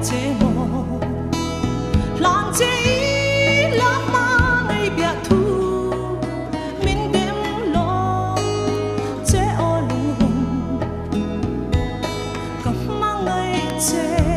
这我，浪这一浪漫的别途，面点落这我路，咁 mang 爱这。